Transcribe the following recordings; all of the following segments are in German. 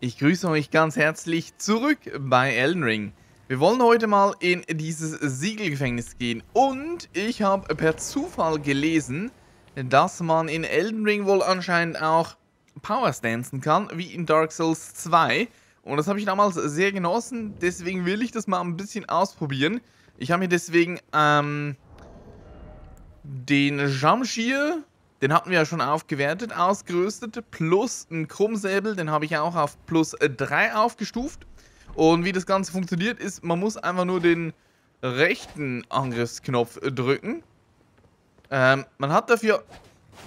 Ich grüße euch ganz herzlich zurück bei Elden Ring. Wir wollen heute mal in dieses Siegelgefängnis gehen und ich habe per Zufall gelesen, dass man in Elden Ring wohl anscheinend auch Powerstancen kann, wie in Dark Souls 2. Und das habe ich damals sehr genossen, deswegen will ich das mal ein bisschen ausprobieren. Ich habe mir deswegen ähm, den Jamshir den hatten wir ja schon aufgewertet, ausgerüstet, plus ein Krummsäbel, den habe ich auch auf plus 3 aufgestuft. Und wie das Ganze funktioniert ist, man muss einfach nur den rechten Angriffsknopf drücken. Ähm, man hat dafür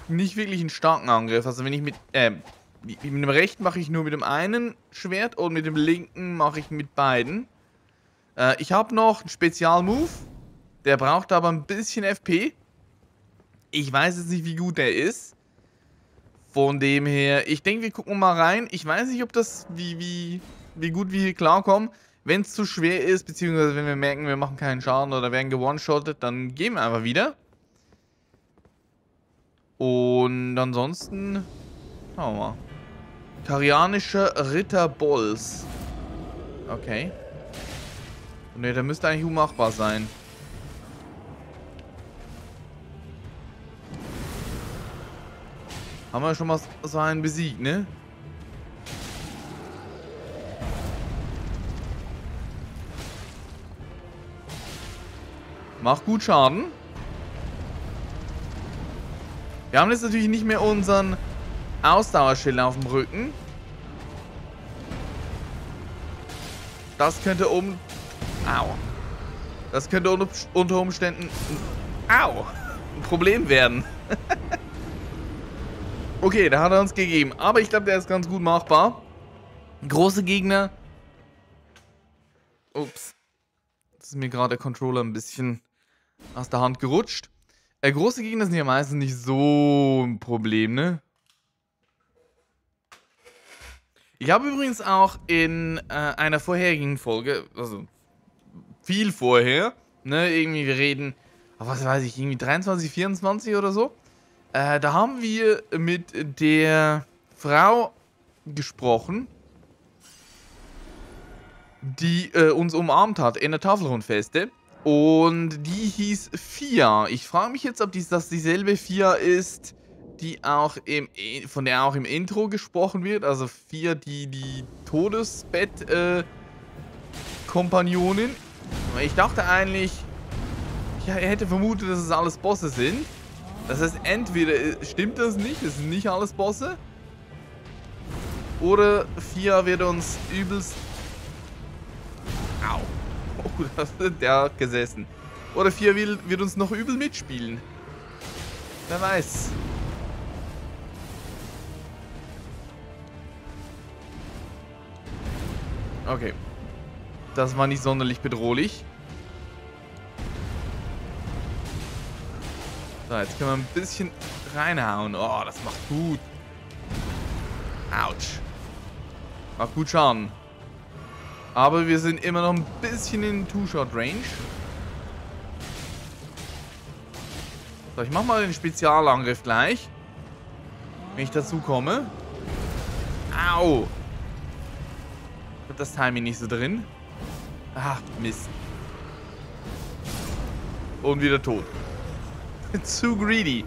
nicht wirklich einen starken Angriff. Also wenn ich mit, äh, mit dem rechten mache ich nur mit dem einen Schwert und mit dem linken mache ich mit beiden. Äh, ich habe noch einen Spezialmove, der braucht aber ein bisschen FP. Ich weiß jetzt nicht, wie gut der ist. Von dem her, ich denke, wir gucken mal rein. Ich weiß nicht, ob das, wie, wie, wie gut wir hier klarkommen. Wenn es zu schwer ist, beziehungsweise wenn wir merken, wir machen keinen Schaden oder werden gewone-shottet, dann gehen wir einfach wieder. Und ansonsten, schauen wir mal. Karianische Ritter Bolls. Okay. Ne, der müsste eigentlich unmachbar sein. Haben wir schon mal so einen besiegt, ne? Macht gut Schaden. Wir haben jetzt natürlich nicht mehr unseren Ausdauerschild auf dem Rücken. Das könnte um... Au. Das könnte unter Umständen... Au. Ein Problem werden. Okay, da hat er uns gegeben. Aber ich glaube, der ist ganz gut machbar. Große Gegner. Ups. Jetzt ist mir gerade der Controller ein bisschen aus der Hand gerutscht. Äh, große Gegner sind ja meistens nicht so ein Problem, ne? Ich habe übrigens auch in äh, einer vorherigen Folge, also viel vorher, ne, irgendwie wir reden, was weiß ich, irgendwie 23, 24 oder so, äh, da haben wir mit der Frau gesprochen, die äh, uns umarmt hat in der Tafelrundfeste. Und die hieß Fia. Ich frage mich jetzt, ob dies, das dieselbe Fia ist, die auch im, von der auch im Intro gesprochen wird. Also Fia, die, die Todesbett-Kompanionin. Äh, ich dachte eigentlich, ich hätte vermutet, dass es alles Bosse sind. Das heißt, entweder stimmt das nicht, es sind nicht alles Bosse. Oder Fia wird uns übelst... Au. Oh, der hat gesessen. Oder Fia wird uns noch übel mitspielen. Wer weiß. Okay. Das war nicht sonderlich bedrohlich. So, jetzt können wir ein bisschen reinhauen. Oh, das macht gut. Autsch. Macht gut Schaden. Aber wir sind immer noch ein bisschen in Two-Shot-Range. So, ich mach mal den Spezialangriff gleich. Wenn ich dazu komme. Au. Ich hab das Timing nicht so drin. Ach, Mist. Und wieder tot. Zu greedy.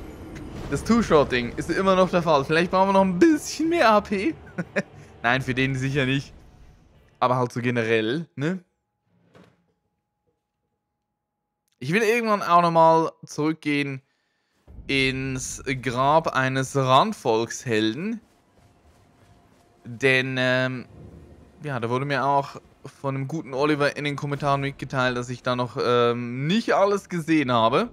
Das Two-Shot-Ding ist immer noch der Fall. Vielleicht brauchen wir noch ein bisschen mehr AP. Nein, für den sicher nicht. Aber halt so generell, ne? Ich will irgendwann auch nochmal zurückgehen ins Grab eines Randvolkshelden. Denn, ähm, ja, da wurde mir auch von einem guten Oliver in den Kommentaren mitgeteilt, dass ich da noch ähm, nicht alles gesehen habe.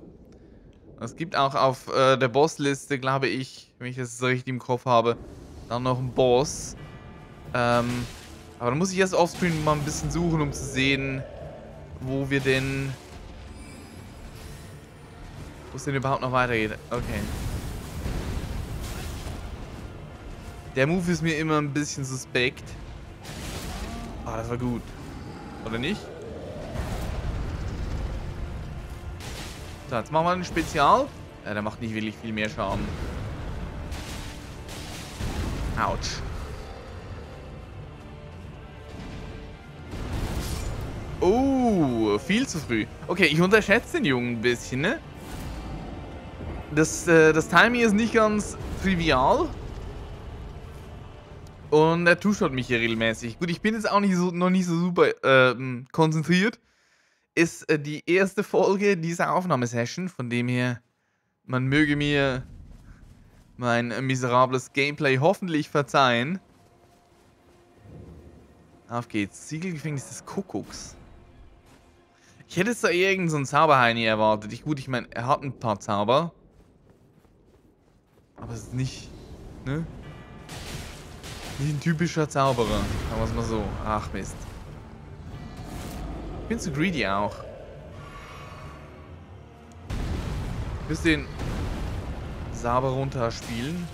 Es gibt auch auf äh, der Bossliste, glaube ich, wenn ich das so richtig im Kopf habe, dann noch einen Boss. Ähm, aber da muss ich erst offscreen mal ein bisschen suchen, um zu sehen, wo wir denn... Wo es denn überhaupt noch weitergeht. Okay. Der Move ist mir immer ein bisschen suspekt. Ah, das war gut. Oder nicht? So, jetzt machen wir einen Spezial. Ja, der macht nicht wirklich viel mehr Schaden. Autsch. Oh, viel zu früh. Okay, ich unterschätze den Jungen ein bisschen, ne? Das, äh, das Timing ist nicht ganz trivial. Und er two mich hier regelmäßig. Gut, ich bin jetzt auch nicht so, noch nicht so super ähm, konzentriert. Ist äh, die erste Folge dieser Aufnahmesession, von dem her, man möge mir mein miserables Gameplay hoffentlich verzeihen. Auf geht's. Siegelgefängnis des Kuckucks. Ich hätte jetzt da irgendeinen so Zauberheini erwartet. Ich, gut, ich meine, er hat ein paar Zauber. Aber es ist nicht, ne? Nicht ein typischer Zauberer. Sagen wir es mal so. Ach, Mist. Ich bin zu greedy auch. Ich müsste den Saber runterspielen.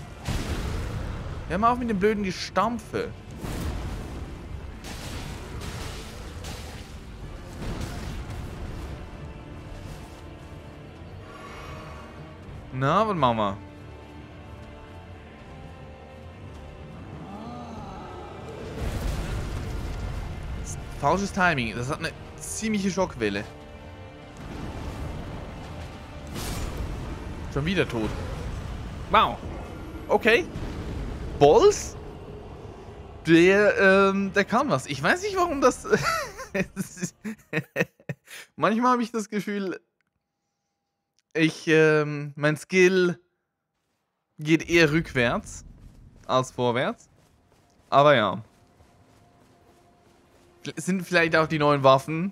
Hör mal auf mit dem blöden Gestampfe. Na, was machen wir? Falsches Timing. Das hat eine ziemliche Schockwelle. Schon wieder tot. Wow. Okay. Balls? Der, ähm, der kann was. Ich weiß nicht, warum das... Manchmal habe ich das Gefühl, ich, ähm, mein Skill geht eher rückwärts als vorwärts. Aber ja. Sind vielleicht auch die neuen Waffen?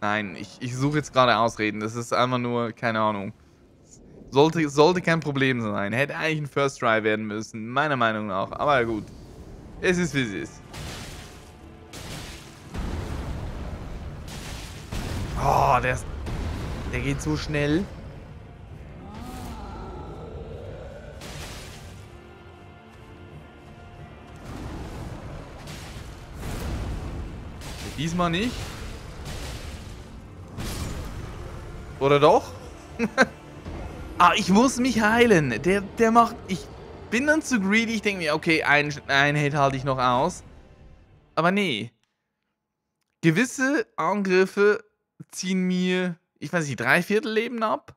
Nein, ich, ich suche jetzt gerade Ausreden. Das ist einfach nur, keine Ahnung. Sollte, sollte kein Problem sein. Hätte eigentlich ein First Try werden müssen. Meiner Meinung nach. Aber gut. Es ist wie es ist. Oh, der ist, Der geht so schnell. Diesmal nicht. Oder doch? ah, ich muss mich heilen. Der, der macht... Ich bin dann zu greedy. Ich denke mir, okay, ein, ein Hit halte ich noch aus. Aber nee. Gewisse Angriffe ziehen mir, ich weiß nicht, drei Viertel Leben ab.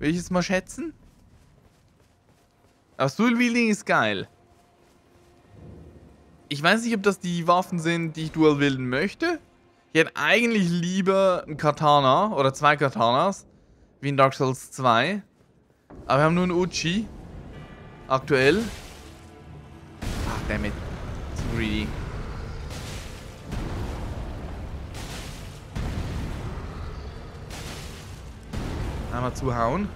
Will ich jetzt mal schätzen? Aber Soul Wielding ist geil. Ich weiß nicht, ob das die Waffen sind, die ich dual wilden möchte. Ich hätte eigentlich lieber ein Katana oder zwei Katanas. Wie in Dark Souls 2. Aber wir haben nur ein Uchi. Aktuell. Ach, damit. Zu greedy. Einmal zuhauen.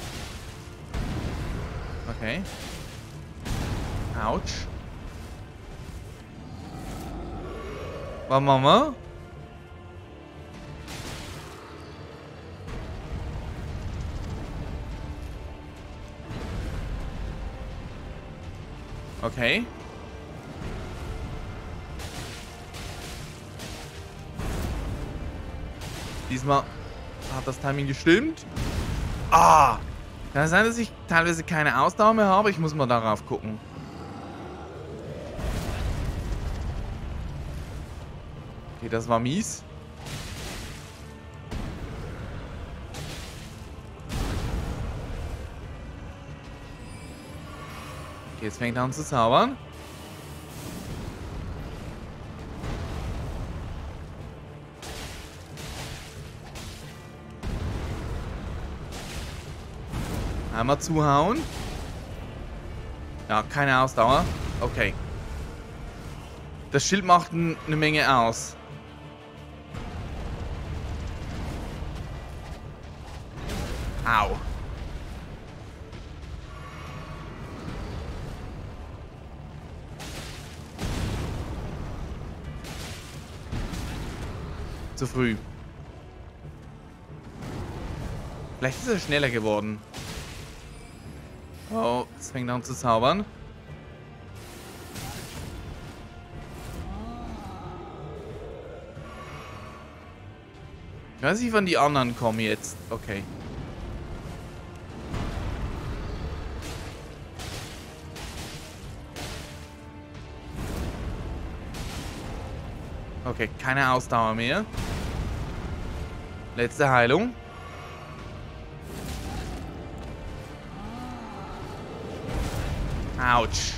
Okay. Autsch. Was machen wir? Okay. Diesmal hat das Timing gestimmt. Ah! Kann es sein, dass ich teilweise keine Ausdauer mehr habe? Ich muss mal darauf gucken. Okay, das war mies. Okay, jetzt fängt er an zu zaubern. Einmal zuhauen. Ja, keine Ausdauer. Okay. Das Schild macht eine Menge aus. Früh. Vielleicht ist er schneller geworden. Oh, es fängt an zu zaubern. Ich weiß nicht, wann die anderen kommen jetzt. Okay. Okay, keine Ausdauer mehr. Letzte Heilung. Autsch.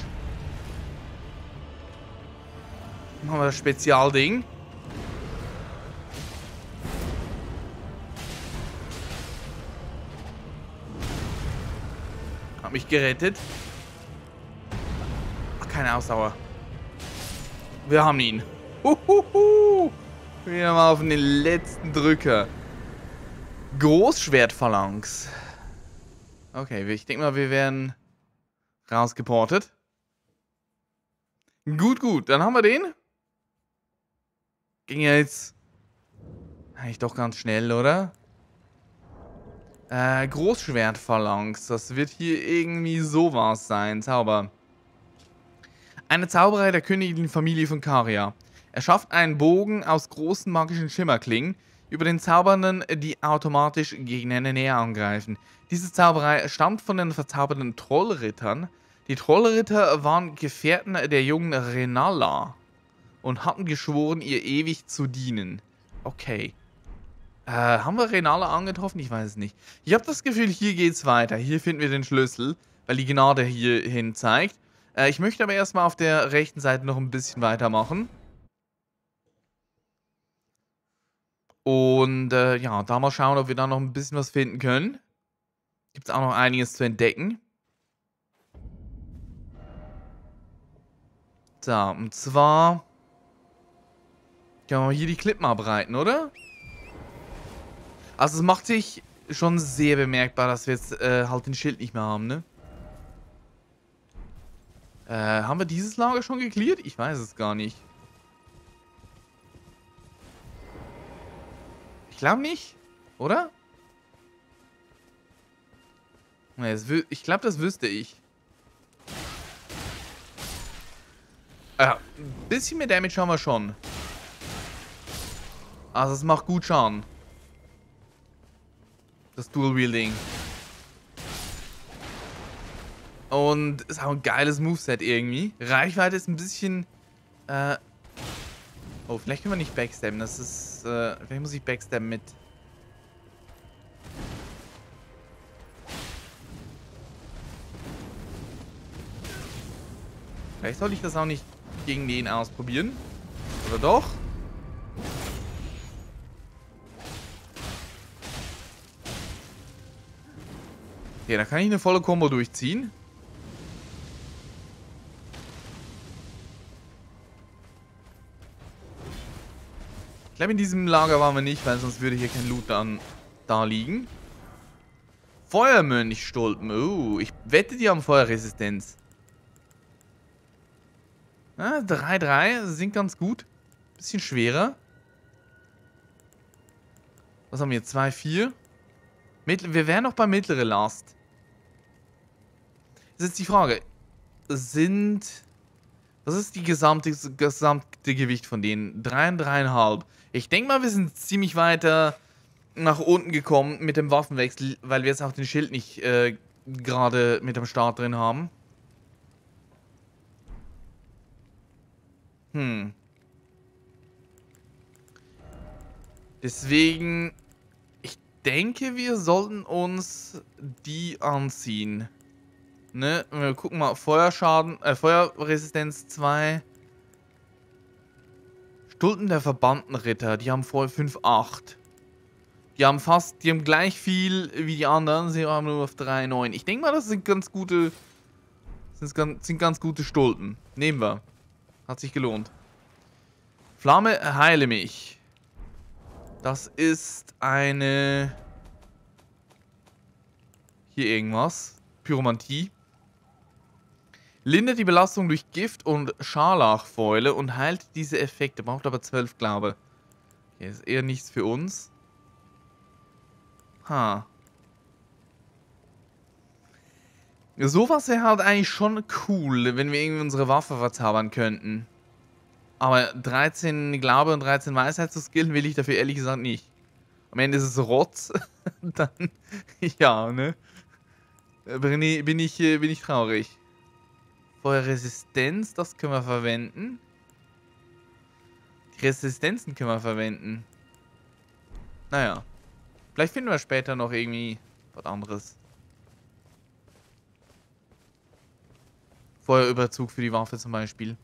Machen wir das Spezialding. Hab mich gerettet. Ach, keine Ausdauer. Wir haben ihn. Huhuhu. Wir haben auf den letzten Drücker. Großschwertphalanx. Okay, ich denke mal, wir werden rausgeportet. Gut, gut. Dann haben wir den. Ging ja jetzt eigentlich doch ganz schnell, oder? Äh, Großschwertphalanx. Das wird hier irgendwie sowas sein. Zauber. Eine Zauberei der königlichen Familie von Karia. Er schafft einen Bogen aus großen magischen Schimmerklingen über den Zaubernden, die automatisch gegen eine Nähe angreifen. Diese Zauberei stammt von den verzauberten Trollrittern. Die Trollritter waren Gefährten der jungen Renala und hatten geschworen, ihr ewig zu dienen. Okay. Äh, haben wir Renala angetroffen? Ich weiß es nicht. Ich habe das Gefühl, hier geht's weiter. Hier finden wir den Schlüssel, weil die Gnade hier hin zeigt. Äh, ich möchte aber erstmal auf der rechten Seite noch ein bisschen weitermachen. Und äh, ja, da mal schauen, ob wir da noch ein bisschen was finden können. Gibt es auch noch einiges zu entdecken. So, und zwar... Können wir hier die Klippen abreiten, oder? Also es macht sich schon sehr bemerkbar, dass wir jetzt äh, halt den Schild nicht mehr haben, ne? Äh, haben wir dieses Lager schon geklärt? Ich weiß es gar nicht. Glaube nicht, oder? Ich glaube, das wüsste ich. Ja, ein bisschen mehr Damage haben wir schon. Also es macht gut Schaden. Das Dual Wielding. Und ist auch ein geiles Moveset irgendwie. Reichweite ist ein bisschen... Äh oh, vielleicht können wir nicht backstabben. Das ist... Äh, vielleicht muss ich backstabben mit... Vielleicht sollte ich das auch nicht gegen den ausprobieren. Oder doch? Okay, da kann ich eine volle Combo durchziehen. Ich glaube, in diesem Lager waren wir nicht, weil sonst würde hier kein Loot dann da liegen. Feuermönchstulpen. Oh, ich wette, die haben Feuerresistenz. 3-3 ah, sind ganz gut. Bisschen schwerer. Was haben wir? 2-4. Wir wären noch bei mittlere Last. Das ist jetzt die Frage. Sind... Was ist die gesamte, gesamte Gewicht von denen? 3 und 3,5. Ich denke mal, wir sind ziemlich weiter nach unten gekommen mit dem Waffenwechsel, weil wir jetzt auch den Schild nicht äh, gerade mit dem Start drin haben. Hm. Deswegen, ich denke, wir sollten uns die anziehen. Ne, wir gucken mal, Feuerschaden, äh, Feuerresistenz 2. Stulten der verbannten Ritter, die haben voll 5,8. Die haben fast, die haben gleich viel wie die anderen, sie haben nur auf 3,9. Ich denke mal, das sind ganz gute, sind ganz, sind ganz gute Stulten. Nehmen wir. Hat sich gelohnt. Flamme, heile mich. Das ist eine... Hier irgendwas. Pyromantie. Lindert die Belastung durch Gift und Scharlachfäule und heilt diese Effekte. Braucht aber 12 Glaube. Okay, ist eher nichts für uns. Ha. Sowas wäre halt eigentlich schon cool, wenn wir irgendwie unsere Waffe verzaubern könnten. Aber 13 Glaube und 13 Weisheit zu skillen will ich dafür ehrlich gesagt nicht. Am Ende ist es Rotz. Dann, ja, ne? Bin ich, bin ich, bin ich traurig. Feuerresistenz, das können wir verwenden. Die Resistenzen können wir verwenden. Naja. Vielleicht finden wir später noch irgendwie was anderes. Feuerüberzug für die Waffe zum Beispiel.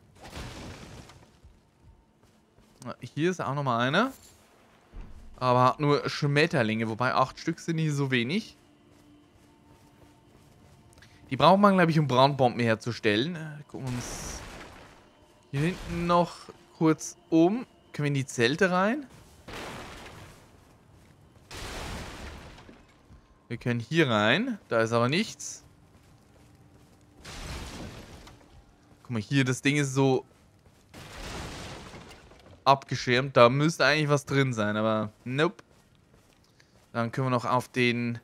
Hier ist auch nochmal einer. Aber hat nur Schmetterlinge, wobei acht Stück sind hier so wenig. Die braucht man, glaube ich, um Brandbomben herzustellen. Äh, gucken wir uns hier hinten noch kurz um. Können wir in die Zelte rein? Wir können hier rein. Da ist aber nichts. Guck mal, hier, das Ding ist so abgeschirmt. Da müsste eigentlich was drin sein, aber nope. Dann können wir noch auf den...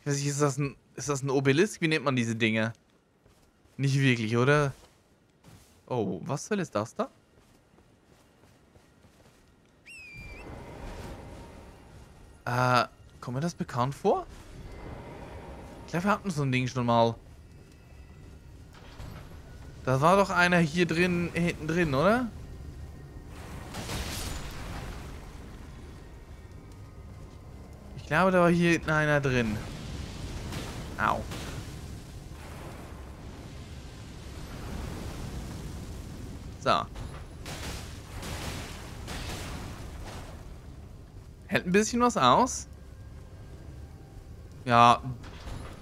Ich weiß nicht, ist das ein, ist das ein Obelisk? Wie nennt man diese Dinge? Nicht wirklich, oder? Oh, was soll ist das da? Äh, kommt mir das bekannt vor? Ich glaube, wir hatten so ein Ding schon mal. Da war doch einer hier drin, hinten drin, oder? Ich glaube, da war hier hinten einer drin. Au. So. Hält ein bisschen was aus. Ja,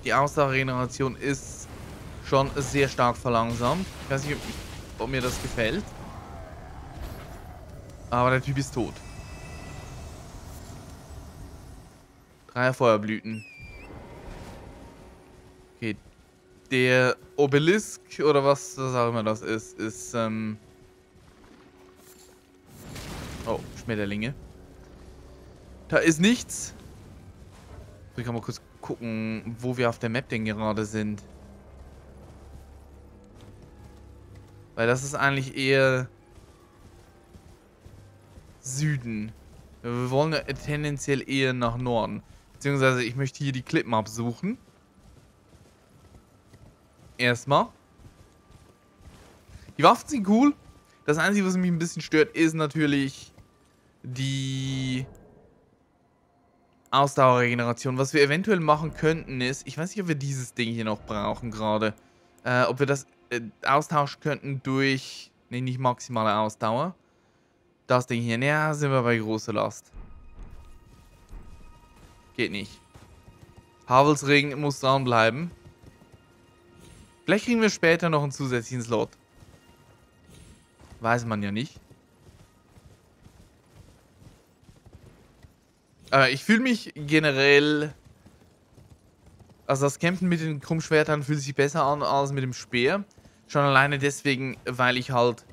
die Ausdauerregeneration ist schon sehr stark verlangsamt. Ich weiß nicht, ob, ob mir das gefällt. Aber der Typ ist tot. Drei Feuerblüten. Okay. Der Obelisk oder was das auch immer das ist, ist, ähm... Oh, Schmetterlinge. Da ist nichts. Ich kann mal kurz gucken, wo wir auf der Map denn gerade sind. Weil das ist eigentlich eher Süden. Wir wollen tendenziell eher nach Norden. Beziehungsweise ich möchte hier die Klippen absuchen. Erstmal. Die Waffen sind cool. Das Einzige, was mich ein bisschen stört, ist natürlich die Ausdauerregeneration. Was wir eventuell machen könnten ist, ich weiß nicht, ob wir dieses Ding hier noch brauchen gerade. Äh, ob wir das äh, austauschen könnten durch, ne, nicht maximale Ausdauer. Das Ding hier, naja, sind wir bei großer Last. Geht nicht. Havelsring muss dranbleiben. Vielleicht kriegen wir später noch einen zusätzlichen Slot. Weiß man ja nicht. Aber ich fühle mich generell... Also das Kämpfen mit den Krummschwertern fühlt sich besser an als mit dem Speer. Schon alleine deswegen, weil ich halt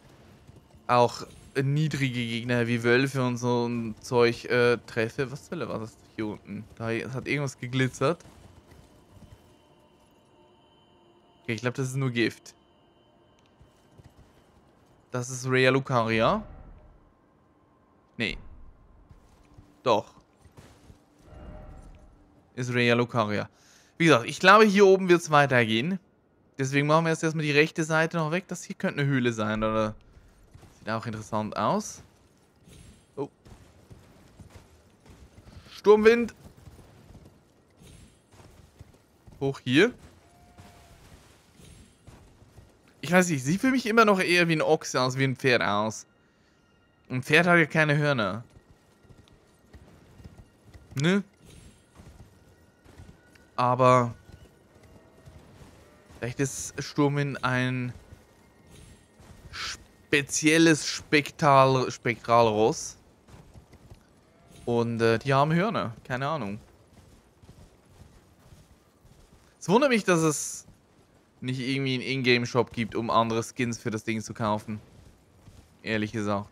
auch niedrige Gegner wie Wölfe und so ein Zeug äh, treffe. Was soll was ist hier unten? Da hat irgendwas geglitzert. Okay, ich glaube, das ist nur Gift. Das ist Rea Lucaria. Nee. Doch ist Rea Lucaria. Wie gesagt, ich glaube, hier oben wird es weitergehen. Deswegen machen wir jetzt erstmal die rechte Seite noch weg. Das hier könnte eine Höhle sein, oder? Sieht auch interessant aus. Oh. Sturmwind. Hoch hier. Ich weiß nicht, sieht für mich immer noch eher wie ein Ochse als wie ein Pferd aus. Ein Pferd hat ja keine Hörner. Ne? Aber vielleicht ist Sturmin ein spezielles Spektral Spektralross. Und äh, die haben Hörner. Keine Ahnung. Es wundert mich, dass es nicht irgendwie einen Ingame-Shop gibt, um andere Skins für das Ding zu kaufen. Ehrlich gesagt.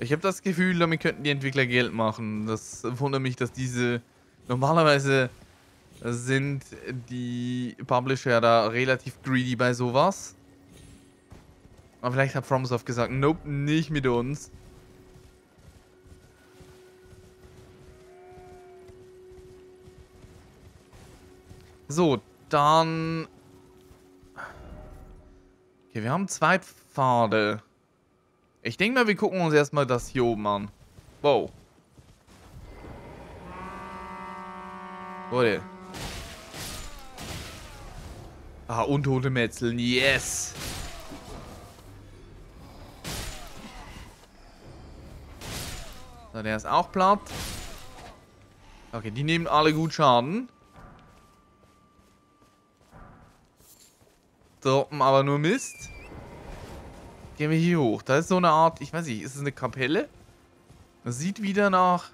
Ich habe das Gefühl, damit könnten die Entwickler Geld machen. Das wundert mich, dass diese... Normalerweise sind die Publisher da relativ greedy bei sowas. Aber vielleicht hat FromSoft gesagt, nope, nicht mit uns. So, dann... Okay, wir haben zwei Pfade. Ich denke mal, wir gucken uns erstmal das hier oben an. Wow. Leute. Ah, untote Metzeln. Yes. So, der ist auch platt. Okay, die nehmen alle gut Schaden. Droppen aber nur Mist. Gehen wir hier hoch. Da ist so eine Art, ich weiß nicht, ist es eine Kapelle? Das sieht wieder nach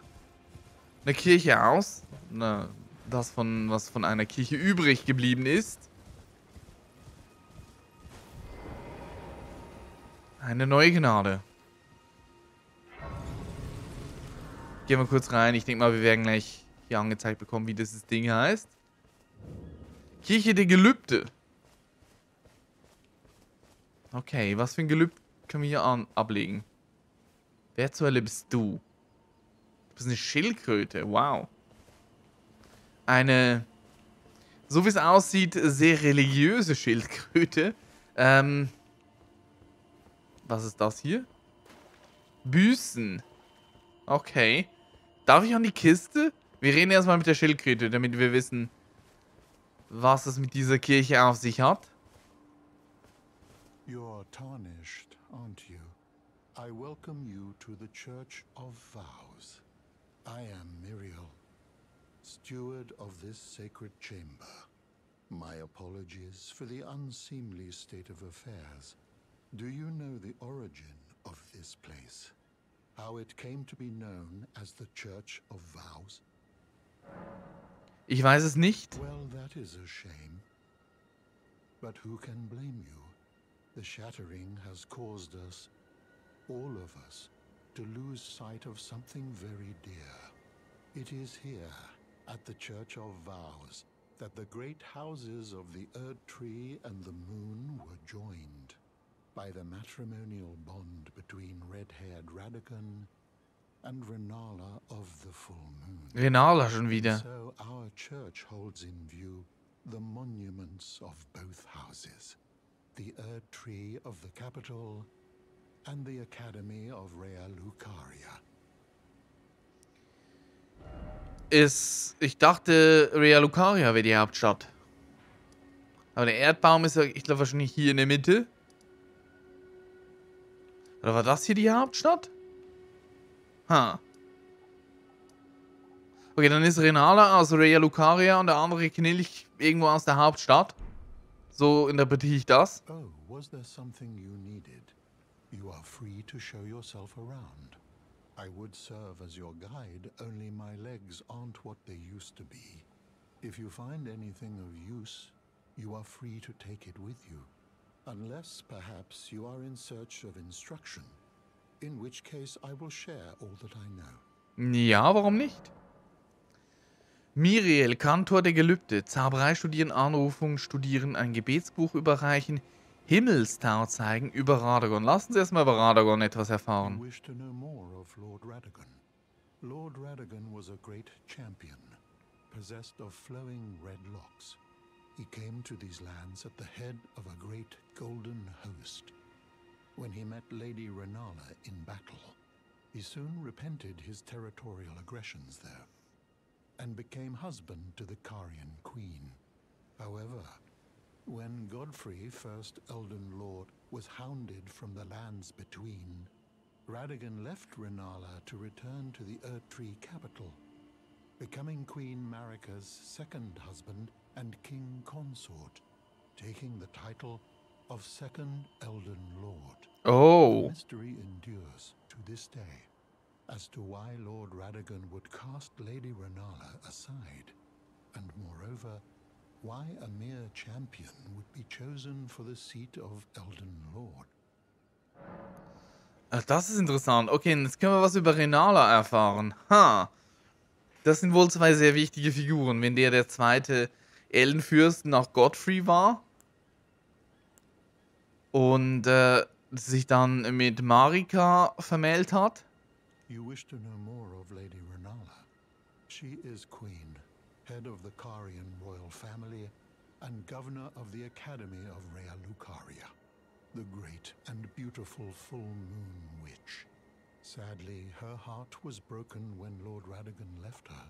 einer Kirche aus. Na, das von, was von einer Kirche übrig geblieben ist. Eine neue Gnade. Gehen wir kurz rein. Ich denke mal, wir werden gleich hier angezeigt bekommen, wie dieses Ding heißt. Kirche der Gelübde. Okay, was für ein Gelübde können wir hier an ablegen? Wer zur Hölle bist du? Du bist eine Schildkröte. Wow. Eine, so wie es aussieht, sehr religiöse Schildkröte. Ähm, was ist das hier? Büßen. Okay. Darf ich an die Kiste? Wir reden erstmal mit der Schildkröte, damit wir wissen, was es mit dieser Kirche auf sich hat. You're tarnished, aren't you? I welcome you to the Church of Vows. I am Muriel, steward of this sacred chamber. My apologies for the unseemly state of affairs. Do you know the origin of this place? How it came to be known as the Church of Vows? Ich weiß es nicht. Well, that is a shame. But who can blame you? The shattering has caused us, all of us, to lose sight of something very dear. It is here, at the Church of Vows, that the great houses of the Erd Tree and the Moon were joined by the matrimonial bond between red-haired Radigan and Renala of the Full Moon. Renala schon wieder. So our church holds in view the monuments of both houses. The Erd Tree of the capital and the Academy of Rea Lucaria. Ist, ich dachte, Rea Lucaria wäre die Hauptstadt. Aber der Erdbaum ist ich glaube, wahrscheinlich hier in der Mitte. Oder war das hier die Hauptstadt? Ha. Okay, dann ist Renala aus Rea Lucaria und der andere Knilch irgendwo aus der Hauptstadt. So interpretiere ich das. Oh, was there something you needed? You are free to show yourself around. I would serve as your guide, only my legs aren't what they used to be. If you find anything of use, you are free to take it with you. Unless, perhaps, you are in search of instruction, in which case I will share all that I know. Ja, warum nicht? Miriel, Kantor der Gelübde, Zauberei studieren, Anrufung studieren, ein Gebetsbuch überreichen, Himmelstau zeigen über Radagon. Lassen Sie erstmal über Radagon etwas erfahren. Lord Radagon. Lord Radagon was a great champion, possessed of flowing red locks. He came to these lands at the head of a great golden host. When he met Lady Renala in battle, he soon repented his territorial aggressions there, and became husband to the Carian queen. However, when Godfrey, first Elden Lord, was hounded from the lands between, Radigan left Renala to return to the Erdtree capital, becoming Queen Marika's second husband and king consort, taking the title of Second Elden Lord. Oh. The Oh. mystery endures to this day as to why Lord Radigan would cast Lady Renala aside, and moreover, why a mere champion would be chosen for the seat of Elden Lord. Ach, das ist interessant. Okay, jetzt können wir was über Renala erfahren. Ha. Das sind wohl zwei sehr wichtige Figuren. Wenn der der zweite Ellenfürst nach Godfrey war und äh, sich dann mit Marika vermählt hat. You wish to know more of Lady Renala. She is Queen, head of the Carian royal family, and governor of the Academy of Rea Lucaria, the great and beautiful full moon witch. Sadly, her heart was broken when Lord Radigan left her.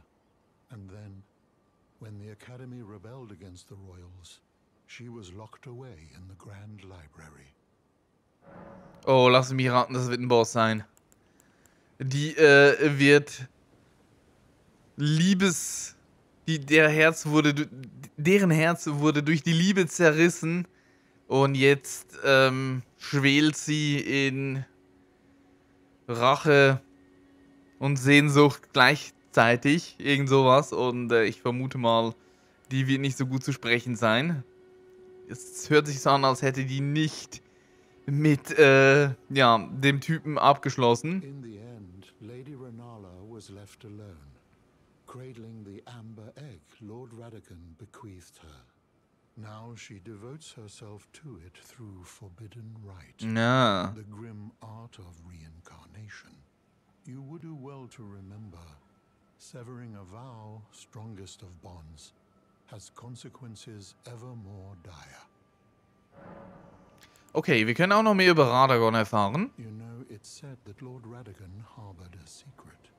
And then, when the Academy rebelled against the Royals, she was locked away in the Grand Library. Oh, lass mich raten, das wird ein Boss sein. Die äh, wird Liebes... Die, der Herz wurde... Deren Herz wurde durch die Liebe zerrissen. Und jetzt ähm, schwelt sie in Rache und Sehnsucht gleichzeitig. Irgend sowas. Und äh, ich vermute mal, die wird nicht so gut zu sprechen sein. Es hört sich so an, als hätte die nicht mit äh, ja, dem Typen abgeschlossen. In the end, Lady Renala was left alone, cradling the amber egg Lord Radigan bequeathed her. Now she devotes herself to it through forbidden rite, Ja. the grim art of reincarnation. You would do well to remember, severing a vow, strongest of bonds, has consequences ever more dire. Okay, wir können auch noch mehr über Radagon erfahren. You know, it's said that Lord Radigan harbored a secret.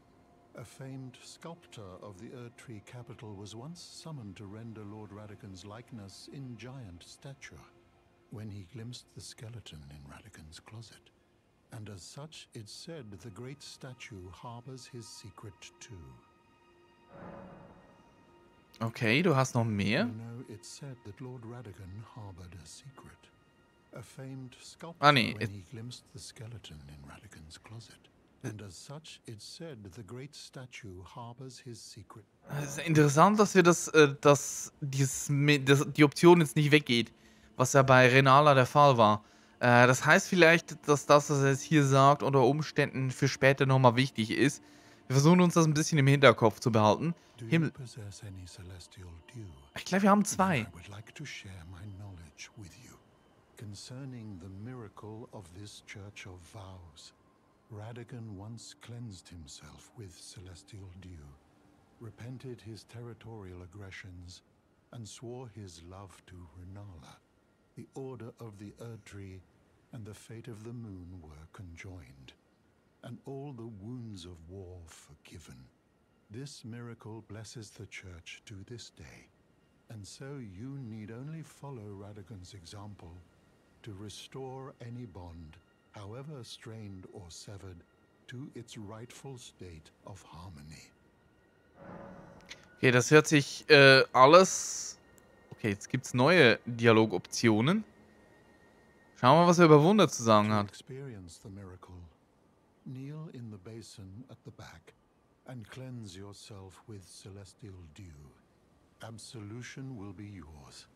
A famed sculptor of the Erdtree capital was once summoned to render Lord Radigan's likeness in giant stature when he glimpsed the skeleton in Radigan's closet. And as such, it's said the great statue harbors his secret too. Okay, du hast noch mehr. You know, it's said that Lord Radigan harbored a secret. A famed sculptor Ah, nee, when it- he glimpsed the skeleton in Radigan's closet. And as such, it's said the great statue harbors his secret. Es ist interessant, dass wir das, äh, dass dieses, das, die Option jetzt nicht weggeht, was ja bei Renala der Fall war. Äh, das heißt vielleicht, dass das, was er jetzt hier sagt, unter Umständen für später nochmal wichtig ist. Wir versuchen uns das ein bisschen im Hinterkopf zu behalten. Himmel. Ich glaube, wir haben zwei. Concerning the miracle of this Church of Vows. Radigan once cleansed himself with celestial dew, repented his territorial aggressions, and swore his love to Renala. The order of the Erdtree and the fate of the moon were conjoined, and all the wounds of war forgiven. This miracle blesses the Church to this day, and so you need only follow Radigan's example to restore any bond, however strained or severed, to its rightful state of harmony. Okay, das hört sich äh, alles... Okay, jetzt gibt es neue Dialogoptionen. Schauen wir mal, was er über Wunder zu sagen hat. experience the miracle, kneel in the basin at the back and cleanse yourself with celestial dew. Absolution will be yours.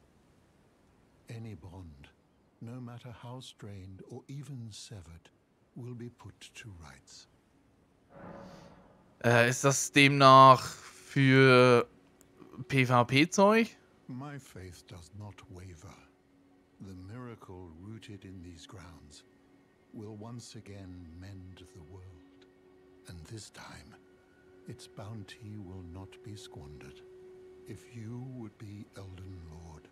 Any bond, no matter how strained or even severed, will be put to rights. Äh, ist das demnach für PvP-Zeug? My faith does not waver. The miracle rooted in these grounds will once again mend the world. And this time, its bounty will not be squandered. If you would be Elden Lord,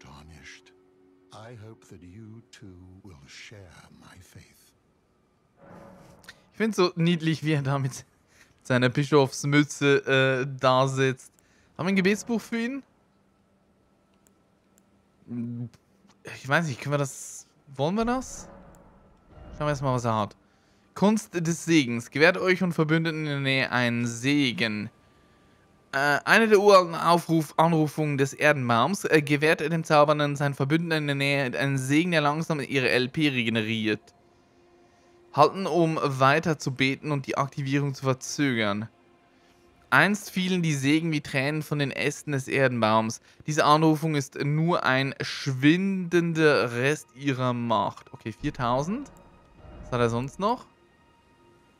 tarnished, I hope that you too will share my faith. Ich finde es so niedlich, wie er da mit seiner Bischofsmütze äh, da sitzt. Haben wir ein Gebetsbuch für ihn? Ich weiß nicht, können wir das. Wollen wir das? Schauen wir erstmal, was er hat. Kunst des Segens. Gewährt euch und Verbündeten in der Nähe einen Segen. Äh, eine der uralten Aufruf Anrufungen des Erdenbaums äh, gewährt dem Zaubernden seinen Verbündeten in der Nähe einen Segen, der langsam ihre LP regeneriert. Halten, um weiter zu beten und die Aktivierung zu verzögern. Einst fielen die Segen wie Tränen von den Ästen des Erdenbaums. Diese Anrufung ist nur ein schwindender Rest ihrer Macht. Okay, 4000. Was hat er sonst noch?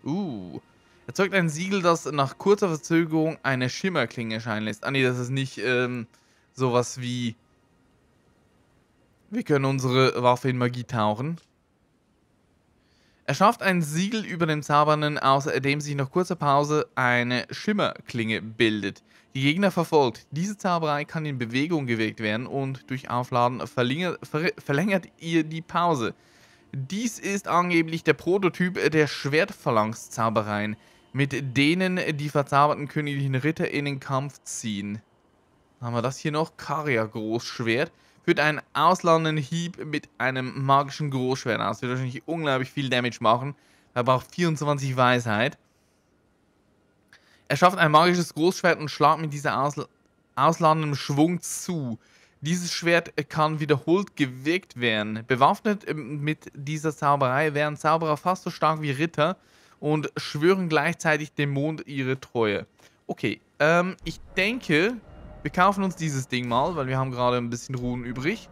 Uh. Erzeugt ein Siegel, das nach kurzer Verzögerung eine Schimmerklinge erscheinen lässt. Ah nee, das ist nicht ähm, sowas wie... Wir können unsere Waffe in Magie tauchen. Er schafft ein Siegel über dem Zaubernden, aus dem sich nach kurzer Pause eine Schimmerklinge bildet. Die Gegner verfolgt. Diese Zauberei kann in Bewegung gewirkt werden und durch Aufladen verlängert, ver verlängert ihr die Pause. Dies ist angeblich der Prototyp der Schwertphalanx-Zaubereien, mit denen die verzauberten königlichen Ritter in den Kampf ziehen. Haben wir das hier noch, Karia-Großschwert. Führt einen ausladenden Hieb mit einem magischen Großschwert aus. Wird wahrscheinlich unglaublich viel Damage machen. Er braucht 24 Weisheit. Er schafft ein magisches Großschwert und schlägt mit dieser Ausl ausladendem Schwung zu. Dieses Schwert kann wiederholt gewirkt werden. Bewaffnet ähm, mit dieser Zauberei wären Zauberer fast so stark wie Ritter und schwören gleichzeitig dem Mond ihre Treue. Okay, ähm, ich denke, wir kaufen uns dieses Ding mal, weil wir haben gerade ein bisschen Ruhen übrig.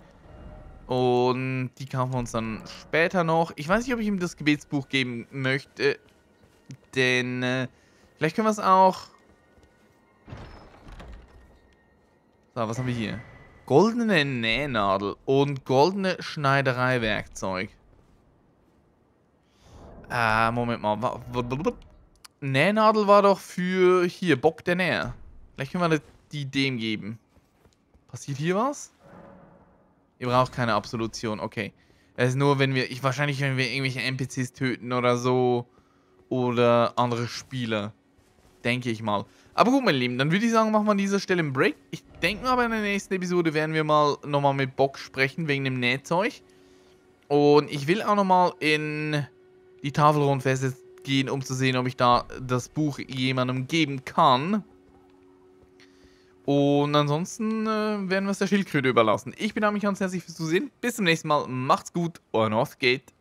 Und die kaufen wir uns dann später noch. Ich weiß nicht, ob ich ihm das Gebetsbuch geben möchte, denn äh, vielleicht können wir es auch... So, was haben wir hier? Goldene Nähnadel und goldene Schneidereiwerkzeug. Äh, Moment mal. Nähnadel war doch für hier, Bock der Näher. Vielleicht können wir die dem geben. Passiert hier was? Ihr braucht keine Absolution, okay. Es ist nur, wenn wir, ich wahrscheinlich, wenn wir irgendwelche NPCs töten oder so. Oder andere Spieler. Denke ich mal. Aber gut, meine Lieben, dann würde ich sagen, machen wir an dieser Stelle einen Break. Ich denke mal, in der nächsten Episode werden wir mal nochmal mit Bock sprechen, wegen dem Nähzeug. Und ich will auch nochmal in die Tafelrundfeste gehen, um zu sehen, ob ich da das Buch jemandem geben kann. Und ansonsten äh, werden wir es der Schildkröte überlassen. Ich bedanke mich ganz herzlich fürs Zusehen. Bis zum nächsten Mal. Macht's gut. Euer Northgate.